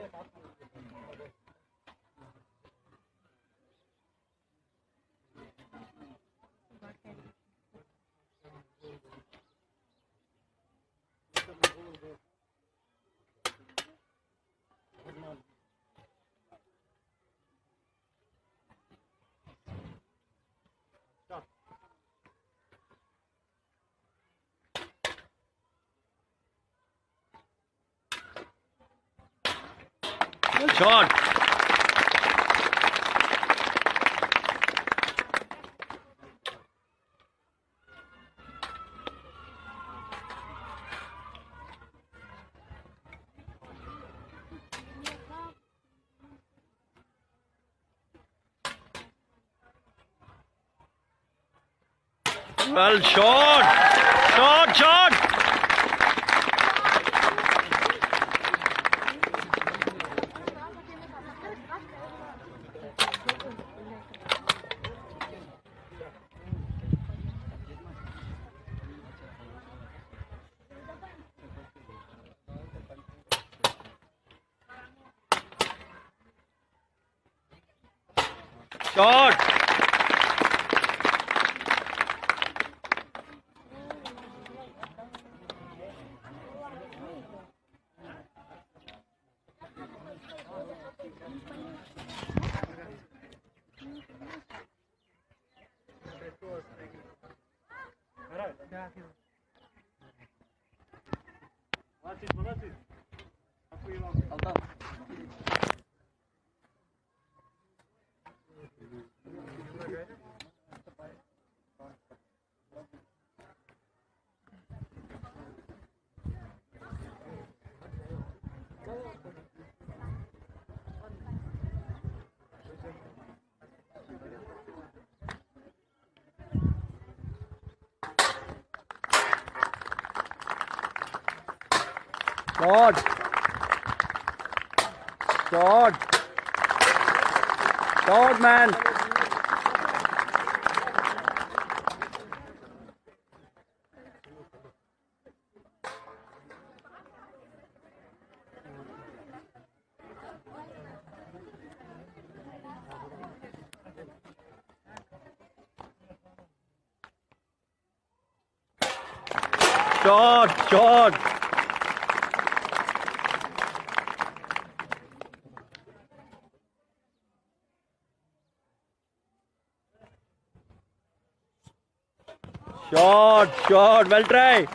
Yeah, Shot. Well shot. Shot, shot. Shot. Shot. Shot. Shot, man. Shot, shot. Shot, shot, well try.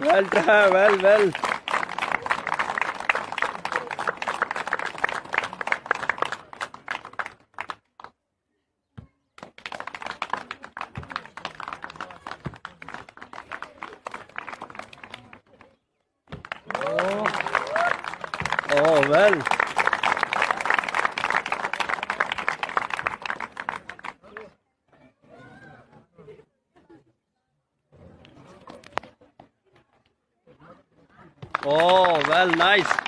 Well try, well, well. Well. Oh, well, nice.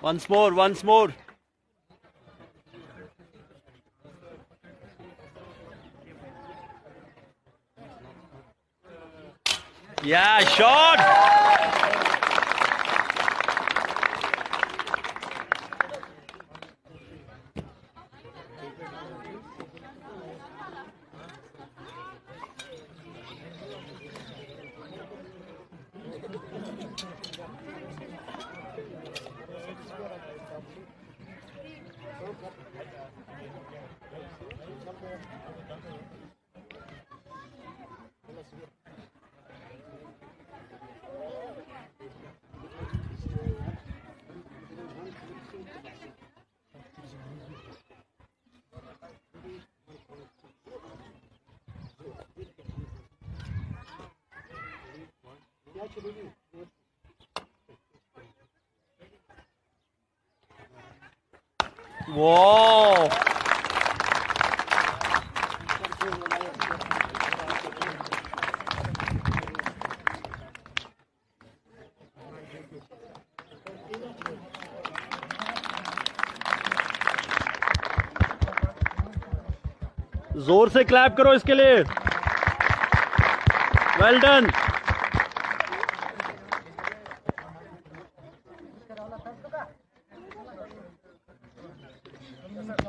Once more, once more. Yeah, shot! Я тебе люблю. ज़ोर से clap करो इसके लिए well well done Is that